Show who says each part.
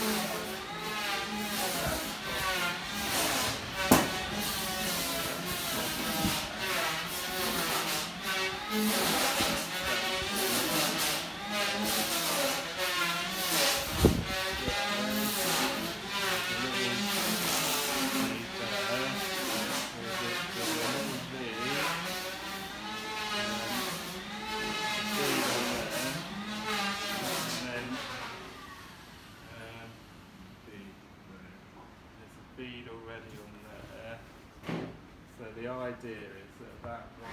Speaker 1: Mm-hmm. Here is that that one.